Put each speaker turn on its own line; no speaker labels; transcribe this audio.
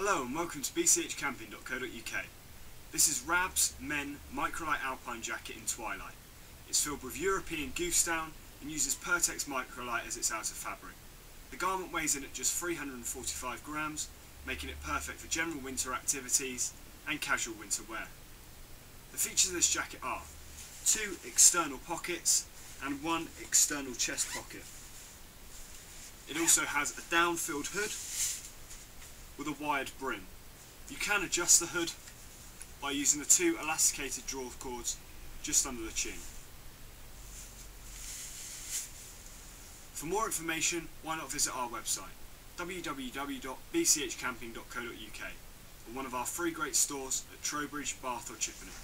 Hello and welcome to bchcamping.co.uk. This is Rab's Men Microlight Alpine Jacket in Twilight. It's filled with European goose down and uses Pertex Microlight as its outer fabric. The garment weighs in at just 345 grams, making it perfect for general winter activities and casual winter wear. The features of this jacket are two external pockets and one external chest pocket. It also has a down-filled hood with a wired brim. You can adjust the hood by using the two elasticated draw cords just under the chin. For more information, why not visit our website www.bchcamping.co.uk or one of our three great stores at Trowbridge, Bath or Chippenham.